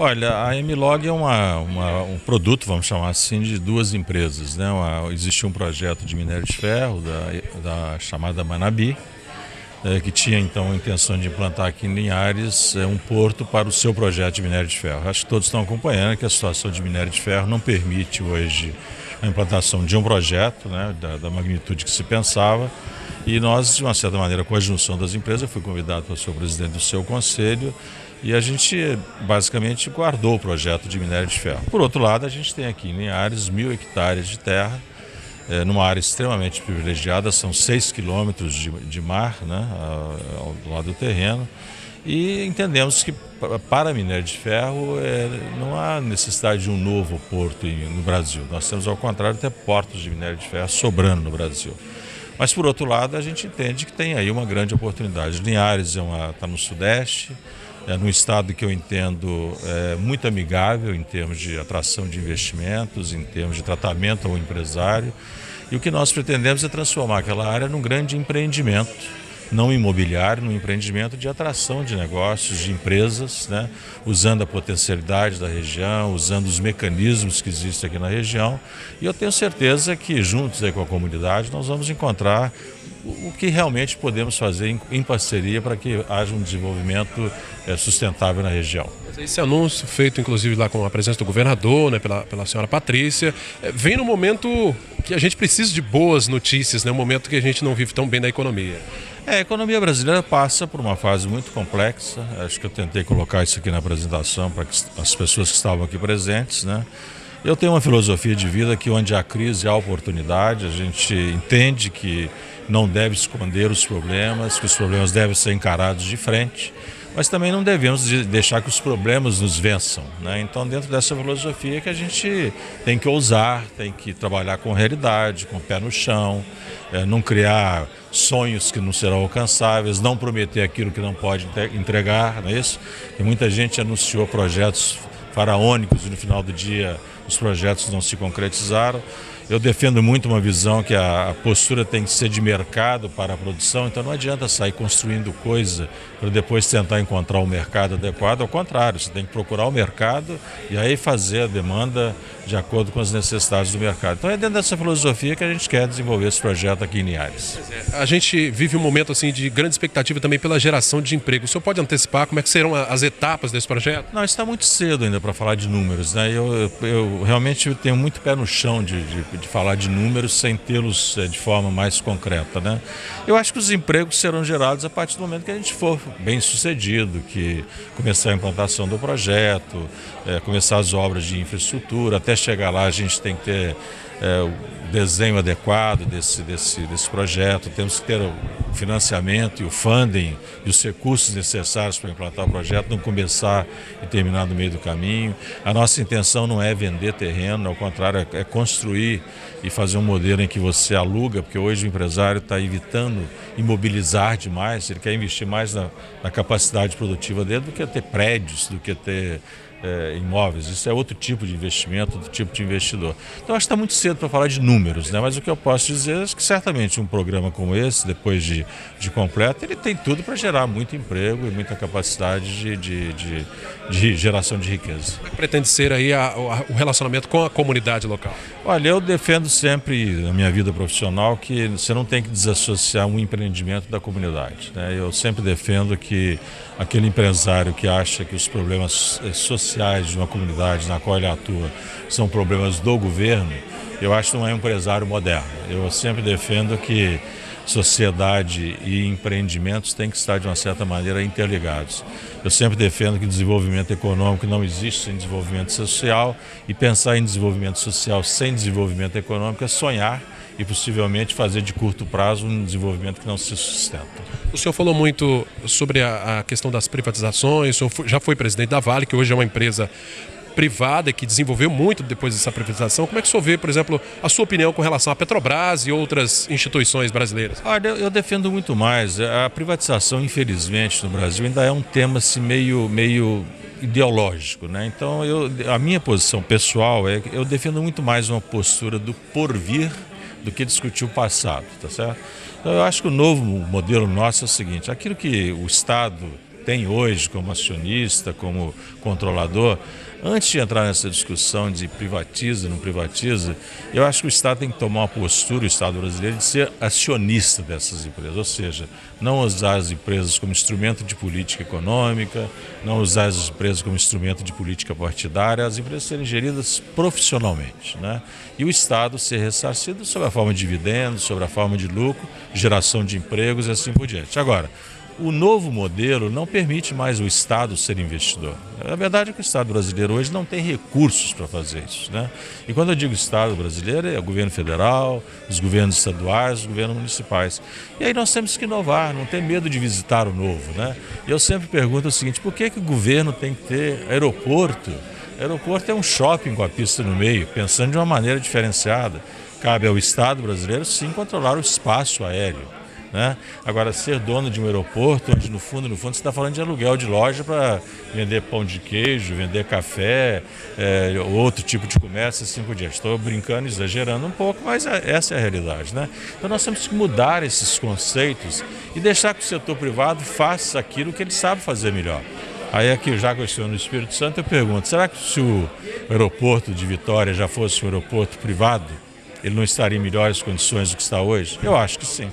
Olha, a Emilog é uma, uma, um produto, vamos chamar assim, de duas empresas. Né? Uma, existia um projeto de minério de ferro, da, da chamada Manabi, é, que tinha então a intenção de implantar aqui em Linhares é, um porto para o seu projeto de minério de ferro. Acho que todos estão acompanhando que a situação de minério de ferro não permite hoje a implantação de um projeto né, da, da magnitude que se pensava. E nós, de uma certa maneira, com a junção das empresas, fui convidado para ser o presidente do seu conselho e a gente basicamente guardou o projeto de minério de ferro. Por outro lado, a gente tem aqui em Linhares mil hectares de terra, é, numa área extremamente privilegiada, são seis quilômetros de, de mar né, ao, ao lado do terreno. E entendemos que para minério de ferro é, não há necessidade de um novo porto no Brasil. Nós temos, ao contrário, até portos de minério de ferro sobrando no Brasil. Mas, por outro lado, a gente entende que tem aí uma grande oportunidade. Linhares está é no Sudeste, é num estado que eu entendo é, muito amigável em termos de atração de investimentos, em termos de tratamento ao empresário. E o que nós pretendemos é transformar aquela área num grande empreendimento, não imobiliário, num empreendimento de atração de negócios, de empresas, né? usando a potencialidade da região, usando os mecanismos que existem aqui na região. E eu tenho certeza que, juntos aí com a comunidade, nós vamos encontrar o que realmente podemos fazer em, em parceria para que haja um desenvolvimento é, sustentável na região. Esse anúncio, feito inclusive lá com a presença do governador, né, pela, pela senhora Patrícia, é, vem no momento que a gente precisa de boas notícias, né, um momento que a gente não vive tão bem da economia. É, a economia brasileira passa por uma fase muito complexa. Acho que eu tentei colocar isso aqui na apresentação para as pessoas que estavam aqui presentes, né? Eu tenho uma filosofia de vida que onde há crise há oportunidade, a gente entende que não deve esconder os problemas, que os problemas devem ser encarados de frente, mas também não devemos deixar que os problemas nos vençam. Né? Então, dentro dessa filosofia que a gente tem que ousar, tem que trabalhar com realidade, com o pé no chão, é, não criar sonhos que não serão alcançáveis, não prometer aquilo que não pode entregar, não é isso? E muita gente anunciou projetos faraônicos e no final do dia os projetos não se concretizaram. Eu defendo muito uma visão que a postura tem que ser de mercado para a produção, então não adianta sair construindo coisa para depois tentar encontrar o um mercado adequado, ao contrário, você tem que procurar o mercado e aí fazer a demanda de acordo com as necessidades do mercado. Então é dentro dessa filosofia que a gente quer desenvolver esse projeto aqui em Linhares. É, a gente vive um momento assim de grande expectativa também pela geração de emprego. O senhor pode antecipar como é que serão as etapas desse projeto? Não, está muito cedo ainda para falar de números. Né? Eu, eu, eu, realmente tenho muito pé no chão de, de, de falar de números sem tê-los é, de forma mais concreta. Né? Eu acho que os empregos serão gerados a partir do momento que a gente for bem sucedido, que começar a implantação do projeto, é, começar as obras de infraestrutura, até chegar lá a gente tem que ter é, o desenho adequado desse, desse, desse projeto, temos que ter o financiamento e o funding e os recursos necessários para implantar o projeto, não começar e terminar no meio do caminho. A nossa intenção não é vender terreno, ao contrário, é construir e fazer um modelo em que você aluga, porque hoje o empresário está evitando imobilizar demais, ele quer investir mais na, na capacidade produtiva dele do que ter prédios, do que ter é, imóveis. Isso é outro tipo de investimento, outro tipo de investidor. Então acho que está muito cedo para falar de números, né? mas o que eu posso dizer é que certamente um programa como esse, depois de, de completo, ele tem tudo para gerar muito emprego e muita capacidade de, de, de, de geração de riqueza. Como é que pretende ser aí a, a, o relacionamento com a comunidade local? Olha, eu defendo sempre na minha vida profissional que você não tem que desassociar um empreendimento da comunidade. Né? Eu sempre defendo que aquele empresário que acha que os problemas eh, sociais de uma comunidade na qual ele atua são problemas do governo, eu acho que não é um empresário moderno. Eu sempre defendo que sociedade e empreendimentos têm que estar de uma certa maneira interligados. Eu sempre defendo que desenvolvimento econômico não existe sem desenvolvimento social e pensar em desenvolvimento social sem desenvolvimento econômico é sonhar e possivelmente fazer de curto prazo um desenvolvimento que não se sustenta. O senhor falou muito sobre a, questão das privatizações, o senhor já foi presidente da Vale, que hoje é uma empresa privada que desenvolveu muito depois dessa privatização. Como é que o senhor vê, por exemplo, a sua opinião com relação à Petrobras e outras instituições brasileiras? Olha, eu defendo muito mais. A privatização, infelizmente, no Brasil ainda é um tema assim, meio, meio ideológico. Né? Então, eu, a minha posição pessoal é que eu defendo muito mais uma postura do porvir do que discutir o passado, tá certo? Então, eu acho que o novo modelo nosso é o seguinte: aquilo que o Estado tem hoje como acionista, como controlador, antes de entrar nessa discussão de privatiza, não privatiza, eu acho que o Estado tem que tomar uma postura, o Estado brasileiro, de ser acionista dessas empresas, ou seja, não usar as empresas como instrumento de política econômica, não usar as empresas como instrumento de política partidária, as empresas serem geridas profissionalmente. Né? E o Estado ser ressarcido sob a forma de dividendos, sobre a forma de lucro, geração de empregos e assim por diante. Agora, o novo modelo não permite mais o Estado ser investidor. A verdade é que o Estado brasileiro hoje não tem recursos para fazer isso. Né? E quando eu digo Estado brasileiro, é o governo federal, os governos estaduais, os governos municipais. E aí nós temos que inovar, não ter medo de visitar o novo. Né? E eu sempre pergunto o seguinte: por que, que o governo tem que ter aeroporto? Aeroporto é um shopping com a pista no meio, pensando de uma maneira diferenciada. Cabe ao Estado brasileiro, sim, controlar o espaço aéreo. Né? Agora, ser dono de um aeroporto, onde no fundo, no fundo, você está falando de aluguel de loja para vender pão de queijo, vender café, é, outro tipo de comércio, por diante. Estou brincando, exagerando um pouco, mas é, essa é a realidade. Né? Então nós temos que mudar esses conceitos e deixar que o setor privado faça aquilo que ele sabe fazer melhor. Aí aqui, já que estou no Espírito Santo, eu pergunto, será que se o aeroporto de Vitória já fosse um aeroporto privado, ele não estaria em melhores condições do que está hoje? Eu acho que sim.